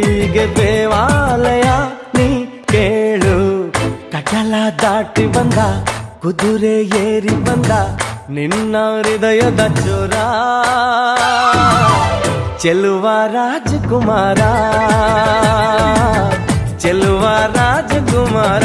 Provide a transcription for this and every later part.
ಹೀಗೆ ದೇವಾಲಯ ನೀ ಕೇಳು ಕಟಲ ದಾಟಿ ಬಂದ ಕುದುರೆ ಏರಿ ಬಂದ ನಿನ್ನ ಹೃದಯದ ಚೋರ ಚೆಲುವ ರಾಜಕುಮಾರ ಚೆಲುವ ರಾಜಕುಮಾರ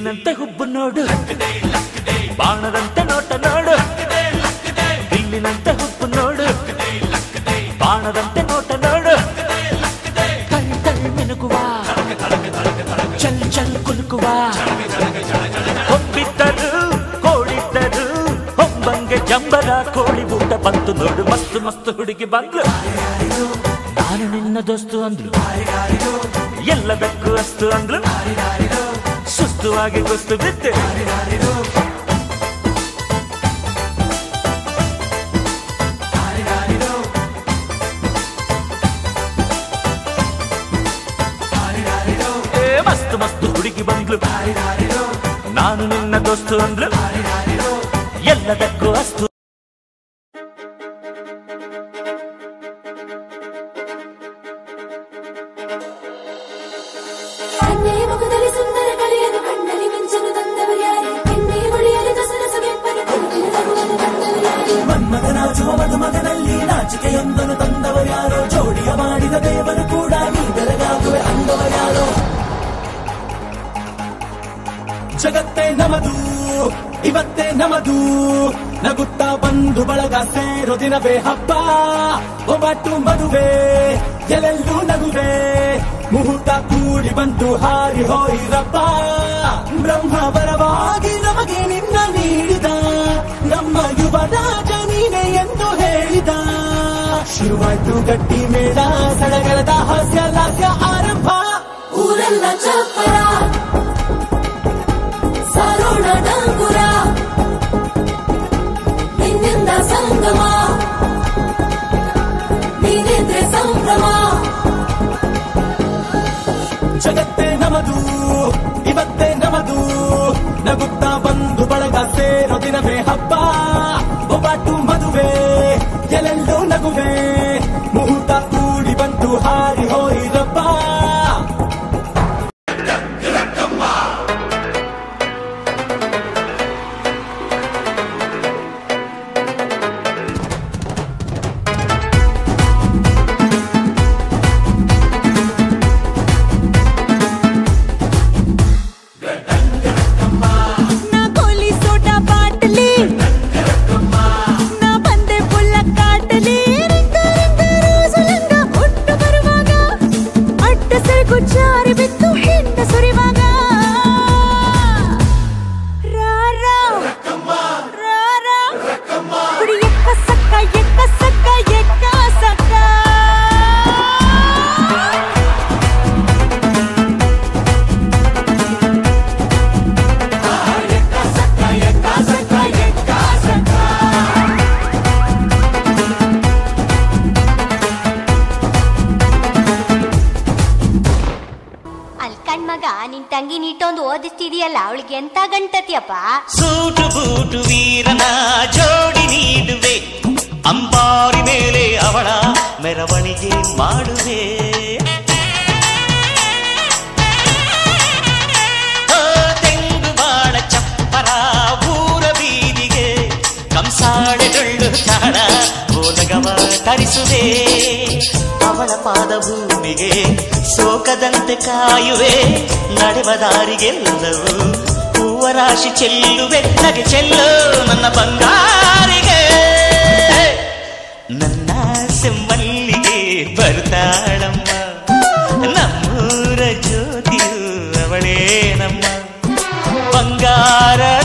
ಬಿಲ್ಲಿನಂತೆ ಹುಬ್ಬು ನೋಡು ಬಾಣದಂತೆ ನೋಟ ನೋಡು. ಬಿಲ್ಲಿನಂತೆ ಹುಬ್ಬು ನೋಡು. ಬಾಣದಂತೆ ನೋಟ ನೋಡು. ಕಣ್ ಕಣ್ ಮಿನುಕುವ. ಚಲ್ ಚಲ್ ಕುಲುಕುವ. ಹೊಬ್ಬಿದ್ದರು ಕೋಳಿದ್ದರು ಹೊಂಬಂಗೆ ಜಂಬರ ಕೋಳಿ ಊಟ ಬಂತು ನೋಡು. ಮಸ್ತು ಮಸ್ತು ಹುಡುಗಿ ಬಂದ್ಲು. ನಾನು ನಿನ್ನ ದೋಸ್ತು ಅಂದ್ಲು. ಎಲ್ಲದಕ್ಕೂ ಅಸ್ತು ಅಂದ್ಲು. ಸುಸ್ತುವಾಗಿ ಕುಸ್ತು ಬಿದ್ದೆ ಏ ಮಸ್ತು ಮಸ್ತು ಹುಡುಗಿ ಬಂದ್ಲು ನಾನು ನಿನ್ನ ದೋಸ್ತು ಅಂದ್ಲು ಎಲ್ಲದಕ್ಕೂ ಅಸ್ತು ನಾಚಿಕೆಯೊಂದನ್ನು ತಂದವರ್ಯಾರೋ ಜೋಡಿಯ ಮಾಡಿದ ದೇವರು ಕೂಡ ನೀ ಬೆರಗಾಗುವೆ ಅಂದವರ್ಯಾರೋ ಜಗತ್ತೇ ನಮದು, ಇವತ್ತೇ ನಮದು, ನಗುತ್ತಾ ಬಂದು ಬಳಗ ಸೇರೋ ದಿನವೇ ಹಬ್ಬ. ಒಬ್ಬಟ್ಟು ಮದುವೆ ಎಲ್ಲೆಲ್ಲೂ ನಗುವೆ, ಮುಹೂರ್ತ ಕೂಡಿ ಬಂತು ಹಾರಿ ಹೋಯಿರಪ್ಪ ಬ್ರಹ್ಮ ಪರವಾಗಿ ನಮಗೆ ನಿನ್ನ ನೀಡಿದ ಶುರುವಾಯ್ತು ಗಟ್ಟಿ ಮೇಳ ಸಡಗರದ ಹಾಸ್ಯ ಲಾಸ್ಯ ಆರಂಭ. ಊರೆಲ್ಲ ಚಪ್ಪರ ಸರೋಣ ಡಂಗುರ. चार बिकू ನೀಟೊಂದು ಓದಿಸ್ತಿದೀಯಲ್ಲ, ಅವಳಿಗೆ ಎಂತ ಗಂಟತಿಯಪ್ಪ? ಸೂಟು ಬೂಟು ವೀರನ ಜೋಡಿ ನೀಡುವೆ, ಅಂಬಾರಿ ಮೇಲೆ ಅವಳ ಮೆರವಣಿಗೆ ಮಾಡುವೆ. ತೆಂಗು ಬಾಳ ಚಪ್ಪರ ಊರ ಬೀದಿಗೆ ಕಂಸಾಳೆ ಡೊಳ್ಳು ತಾಳ ಬೋಲಗವ ತರಿಸುವೆ. ಅವಳ ಪಾದ ಭೂಮಿಗೆ ಶೋಕದಂತೆ ಕಾಯುವೆ. ನಡೆವ ದಾರಿಗೆಲ್ಲವೂ ಹೂವ ರಾಶಿ ಚೆಲ್ಲುವೆ. ನಗೆ ಚೆಲ್ಲು ನನ್ನ ಬಂಗಾರಿಗೆ. ನನ್ನ ಸೆಮ್ಮಲ್ಲಿಗೆ ಬರ್ತಾಳಮ್ಮ. ನಮ್ಮೂರ ಜ್ಯೋತಿಯು ಅವಳೇ ನಮ್ಮ ಬಂಗಾರದಂಥ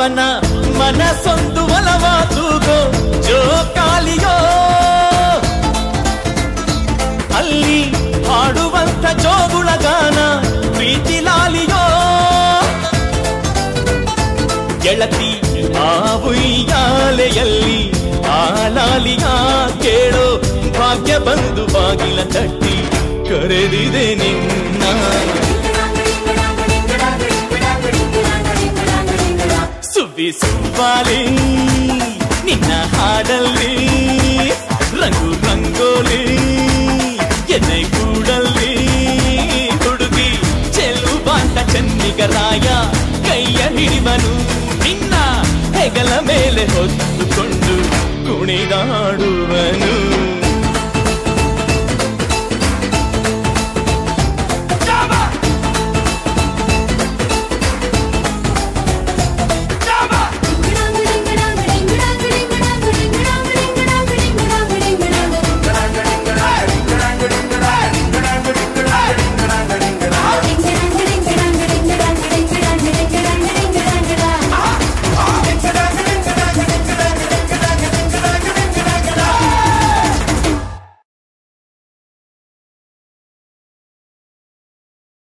ಅವನ ಮನಸ್ಸೊಂದು ಜೋ ಜೋಕಾಲಿಯೋ ಅಲ್ಲಿ ಹಾಡುವಂತ ಜೋಗುಳ ಗಾನ ಪ್ರೀತಿ ಲಾಲಿಯೋ. ಗೆಳತಿ, ಆ ಉಯ್ಯಾಲೆಯಲ್ಲಿ ಆ ಲಾಲಿಯ ಕೇಳೋ ಭಾಗ್ಯ ಬಂದು ಬಾಗಿಲ ತಟ್ಟಿ ಕರೆದಿದೆ ನಿನ್ನ. ಸುವ್ವಾಲಿ ನಿನ್ನ ಹಾಡಲ್ಲಿ ರಂಗು ರಂಗೋಲಿ ಎನ್ನೆ ಕೂಡಲ್ಲಿ ಹುಡುಗಿ ಚೆಲುವಾಂತ ಚನ್ನಿಗರಾಯ ಕೈಯ ಹಿಡಿವನು ನಿನ್ನ ಹೆಗಲ ಮೇಲೆ ಹೊತ್ತುಕೊಂಡು ಕುಣಿದಾಡುವನು.